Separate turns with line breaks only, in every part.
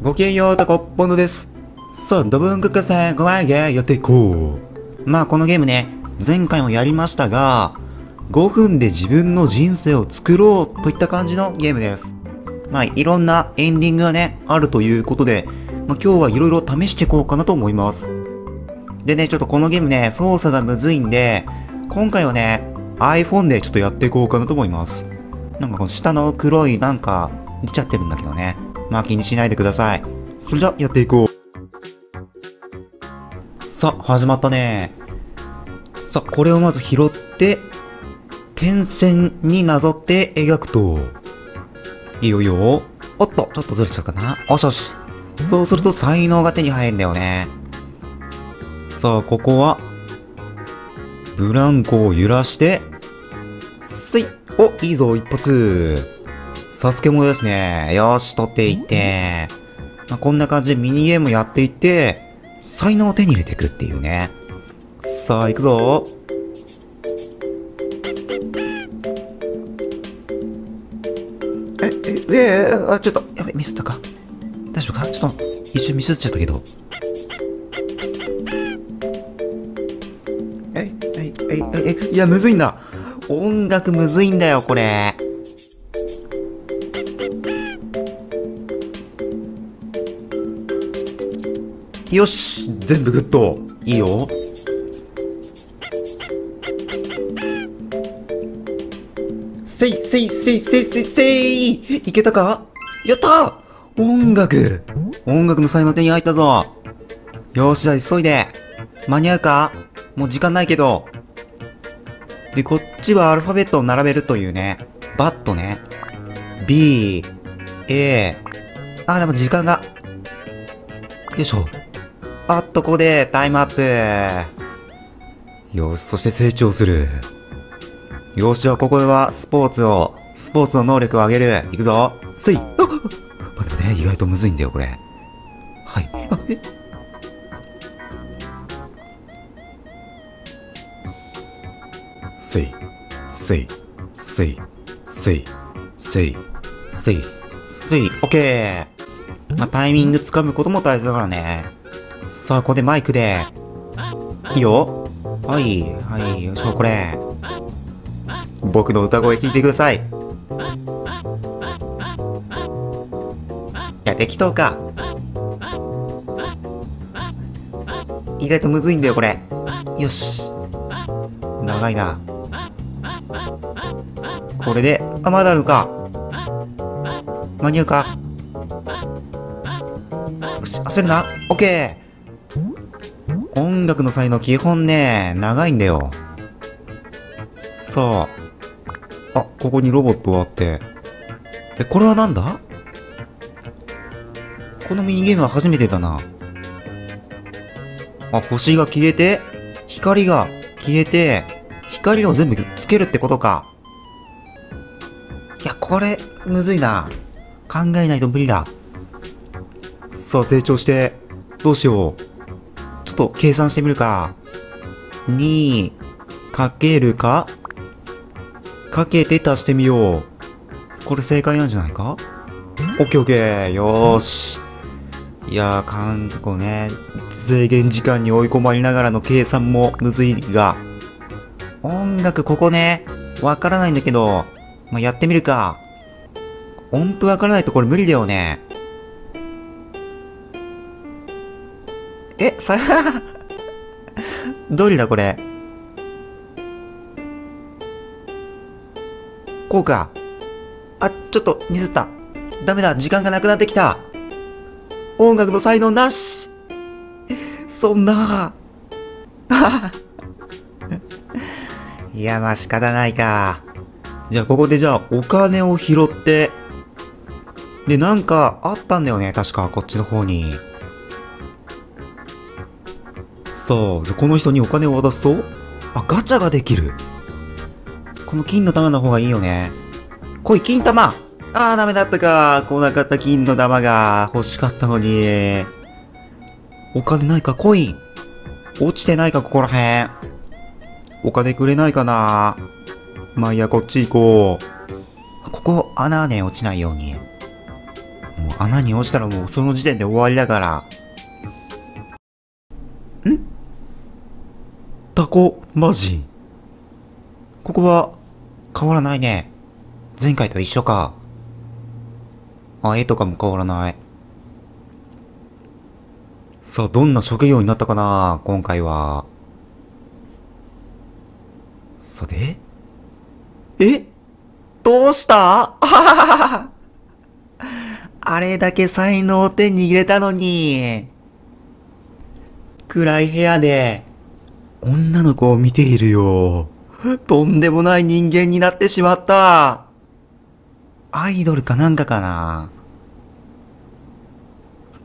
ごきげんよう、タコポンドです。さあ、ドブンクカセごわげやっていこう。まあ、このゲームね、前回もやりましたが、5分で自分の人生を作ろうといった感じのゲームです。まあ、いろんなエンディングがね、あるということで、まあ、今日はいろいろ試していこうかなと思います。でね、ちょっとこのゲームね、操作がむずいんで、今回はね、iPhone でちょっとやっていこうかなと思います。なんかこの下の黒いなんか出ちゃってるんだけどね。まあ気にしないでください。それじゃやっていこう。さ、始まったね。さ、これをまず拾って、点線になぞって描くと。いよいよ。おっと、ちょっとずれちゃったかな。おしよし。そうすると才能が手に入るんだよね。さあ、ここは、ブランコを揺らして、すいお、いいぞ、一発サスケモですね。よし、取っていって。まあ、こんな感じでミニゲームやっていって、才能を手に入れていくっていうね。さあ、行くぞ。え、え、えー、あ、ちょっと、やべ、ミスったか。大丈夫か？ちょっと、一瞬ミスっちゃったけど。え、え、え、え、え、いや、むずいんだ。音楽むずいんだよ、これ。よし全部グッドいいよせいせいせいせいせいせいいけたか？やった音楽音楽の才能手に入ったぞよしじゃあ急いで間に合うか？もう時間ないけどで、こっちはアルファベットを並べるというね。バットね。B、A。あ、でも時間が。よいしょ。あっと、ここでタイムアップ。よし、そして成長する。よし、じゃあここではスポーツを、スポーツの能力を上げる。いくぞ。スイあ待って待って、意外とむずいんだよ、これ。はい。あ、えせい、せい、せい、せい、せい、せい、せい、オッケーまあ、タイミングつかむことも大事だからね。さあ、ここでマイクで。いいよ。はい、はい、よいしょ、これ。僕の歌声聞いてください。いや、適当か。意外とむずいんだよ、これ。よし。長いな。これで、あ、まだあるか。間に合うか。よし、焦るな。オッケー。音楽の才能基本ね、長いんだよ。さあ。あ、ここにロボットがあって。え、これはなんだ？このミニゲームは初めてだな。あ、星が消えて、光が消えて、光を全部つけるってことか。いや、これ、むずいな。考えないと無理だ。さあ、成長して、どうしよう。と計算してみるか。2、かけるかかけて足してみよう。これ正解なんじゃないか？オッケーオッケー。よーし。いやー、かん、こうね、制限時間に追い込まれながらの計算もむずいが、音楽ここね、わからないんだけど、まあ、やってみるか。音符わからないとこれ無理だよね。え、さ、どれだこれ。こうか。あ、ちょっとミスった。ダメだ、時間がなくなってきた。音楽の才能なしそんな。いや、まあ仕方ないか。じゃあ、ここでじゃあ、お金を拾って、で、なんか、あったんだよね、確か、こっちの方に。さあ、じゃ、この人にお金を渡すと、あ、ガチャができる。この金の玉の方がいいよね。来い、金玉あー、ダメだったか。来なかった金の玉が欲しかったのに。お金ないか、コイン。落ちてないか、ここらへん。お金くれないかなまあいいや、こっち行こう。ここ、穴ね、落ちないように。もう穴に落ちたらもうその時点で終わりだから。タコマジ。ここは変わらないね。前回と一緒か。あ、絵とかも変わらない。さあ、どんな職業になったかな今回は。さでえ？どうした？あ あれだけ才能を手に入れたのに。暗い部屋で、女の子を見ているよ。とんでもない人間になってしまった。アイドルかなんかかな。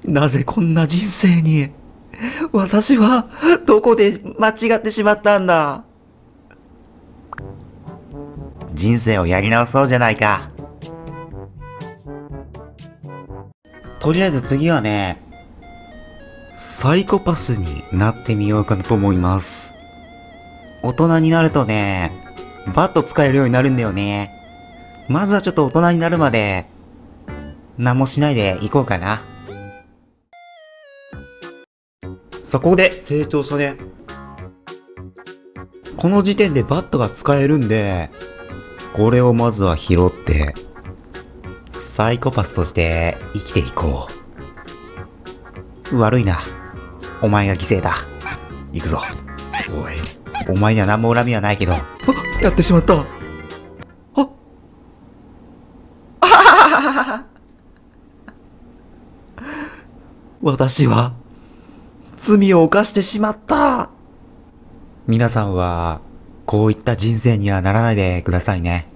なぜこんな人生に、私はどこで間違ってしまったんだ。人生をやり直そうじゃないか。とりあえず次はね、サイコパスになってみようかなと思います。大人になるとね、バット使えるようになるんだよね。まずはちょっと大人になるまで、何もしないでいこうかな。そこで成長したね。この時点でバットが使えるんで、これをまずは拾って、サイコパスとして生きていこう。悪いな。お前が犠牲だ。行くぞ。おい。お前には何も恨みはないけど。あやってしまった。ああ 私は、罪を犯してしまった。皆さんは、こういった人生にはならないでくださいね。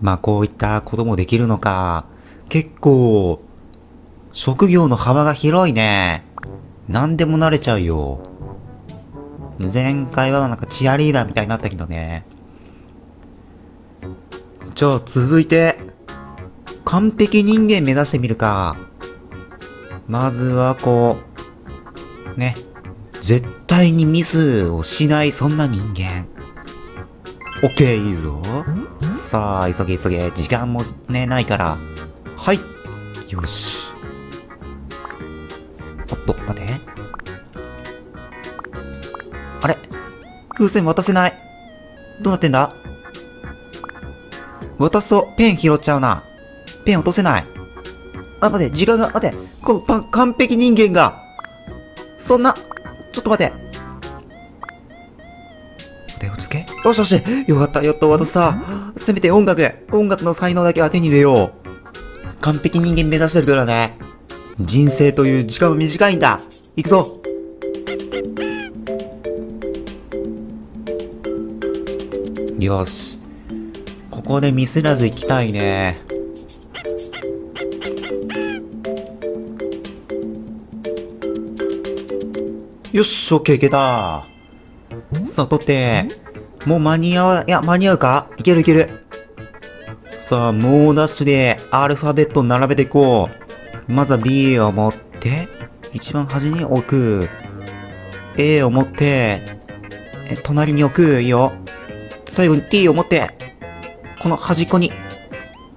まあこういったこともできるのか。結構、職業の幅が広いね。何でも慣れちゃうよ。前回はなんかチアリーダーみたいになったけどね。じゃあ続いて、完璧人間目指してみるか。まずはこう、ね。絶対にミスをしないそんな人間。オッケー、いいぞ。さあ、急げ急げ。時間もね、ないから。はい。よし。おっと、待て。あれ？風船渡せない。どうなってんだ？渡すとペン拾っちゃうな。ペン落とせない。あ、待て、時間が、待て。このパ完璧人間が、そんな、ちょっと待て。待て、落ち着け。よしよし。よかった、やっと渡した。せめて音楽、音楽の才能だけは手に入れよう。完璧人間目指してるからね。人生という時間は短いんだ。行くぞ。よし。ここでミスらず行きたいね。よし、オッケーいけた。さあ、取って。もう間に合わ、いや、間に合うか？いけるいける。さあ、猛ダッシュでアルファベット並べていこう。まずは B を持って、一番端に置く。A を持って、え、隣に置く。よ。最後に T を持って、この端っこに。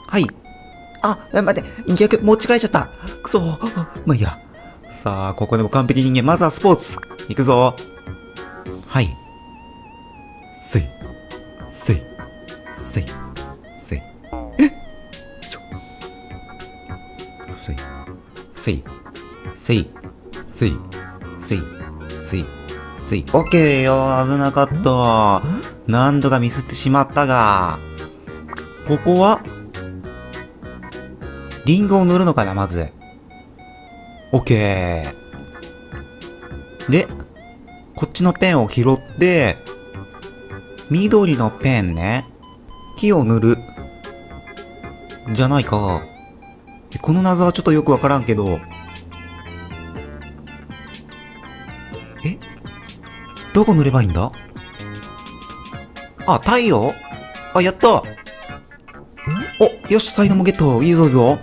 はい。あ、え待って、逆、持ち替えちゃった。くそ。まあいいや。さあ、ここでも完璧人間。まずはスポーツ。行くぞ。はい。せい。せい。せい。せい。せい。せい。せい。せい。せい。せい。オッケーよ。危なかった。何度かミスってしまったが。ここはリンゴを塗るのかな、まず。オッケー。で、こっちのペンを拾って、緑のペンね。木を塗る。じゃないか。この謎はちょっとよくわからんけど。え？どこ塗ればいいんだ？あ、太陽？あ、やったお、よし、才能もゲットいいぞいいぞ。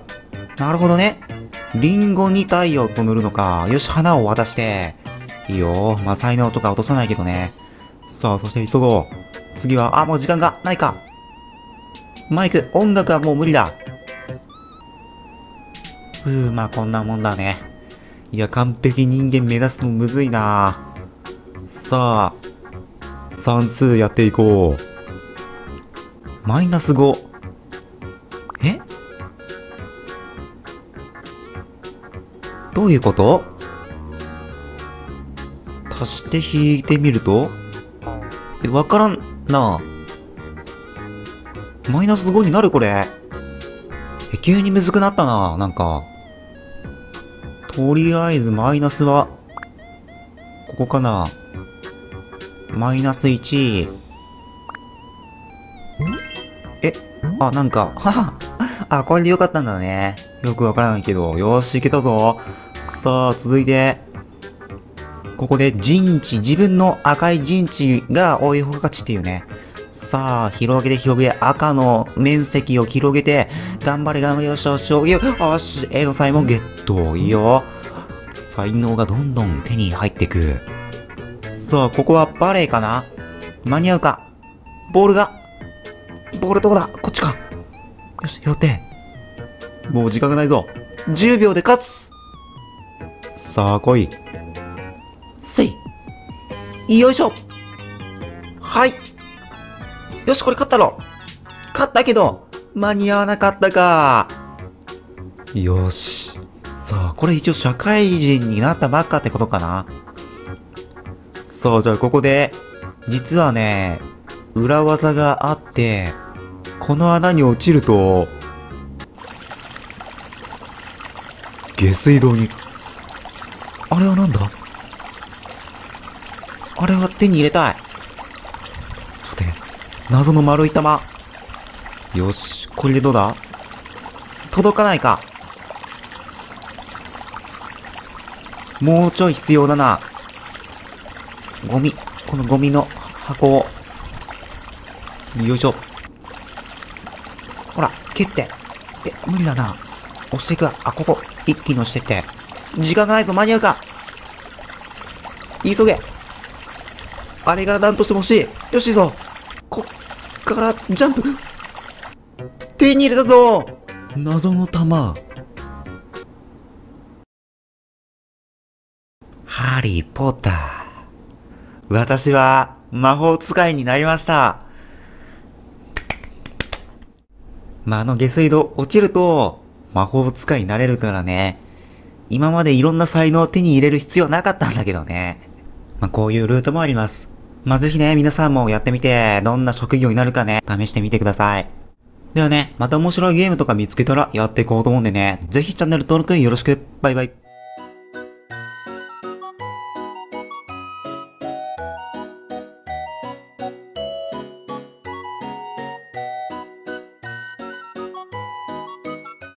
なるほどね。リンゴに太陽と塗るのか。よし、花を渡して。いいよ。まあ、才能とか落とさないけどね。さあ、そして急ごう。次は、あ、もう時間がないか。マイク、音楽はもう無理だ。ふう、まあこんなもんだね。いや、完璧人間目指すのむずいなさあ、算数やっていこう。マイナス5。え？どういうこと？足して引いてみると？え、わからんなマイナス5になるこれ。え、急にむずくなったななんか。とりあえずマイナスは、ここかな。マイナス1。え、あ、なんか、はは、あ、これでよかったんだね。よくわからないけど。よし、いけたぞ。さあ、続いて。ここで陣地、自分の赤い陣地が多い方が勝ちっていうね。さあ、広げて広げ、赤の面積を広げて、頑張れ頑張れよしよしよし、よし、A の才能ゲット。いいよ。才能がどんどん手に入ってく。さあ、ここはバレーかな？間に合うか？ボールが、ボールどこだ？こっちか。よし、拾って。もう時間がないぞ。10秒で勝つさあ、来い。せい。よいしょ。はい。よし、これ勝ったろ。勝ったけど、間に合わなかったか。よし。さあ、これ一応社会人になったばっかってことかな。さあ、じゃあここで、実はね、裏技があって、この穴に落ちると、下水道に、あれはなんだ？あれは手に入れたい。ちょっとね、謎の丸い玉。よし、これでどうだ？届かないか。もうちょい必要だな。ゴミ、このゴミの箱を。よいしょ。ほら、蹴って。え、無理だな。押していくわ。あ、ここ、一気に押してって。時間がないと間に合うか。急げ。あれが何としても欲しい。よしいぞ。こっから、ジャンプ。手に入れたぞ謎の玉。ハリー・ポッター。私は魔法使いになりました。まあ、あの下水道落ちると魔法使いになれるからね。今までいろんな才能を手に入れる必要なかったんだけどね。まあ、こういうルートもあります。まあ、ぜひね、皆さんもやってみて、どんな職業になるかね、試してみてください。ではね、また面白いゲームとか見つけたらやっていこうと思うんでね、ぜひチャンネル登録よろしく。バイバイ。